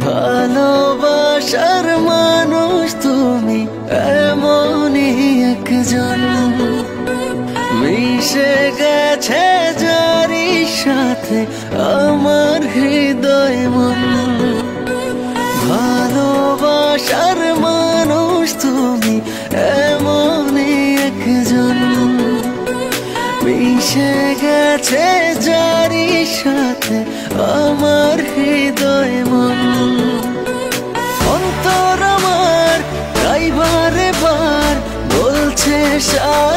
ভালোবাসার মানুষ তুমি, এমনই একজন। মিশে গেছে যারি সাথে আমার হৃদয় মন। ভালোবাসার মানুষ তুমি, এমনই একজন। মিশে গেছে যারি সাথে আমার হৃদয় 是什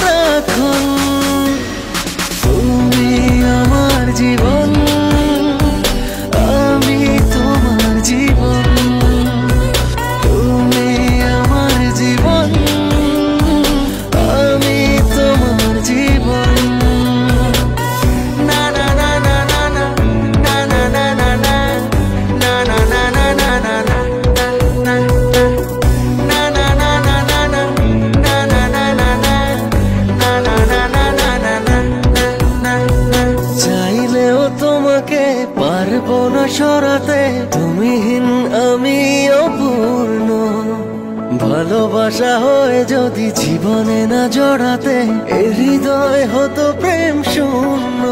পারব না সরাতে তুমিহীন আমি অপূর্ণ। ভালোবাসা হয়ে যদি জীবনে না জড়াতে হৃদয় হতো প্রেম শূন্য।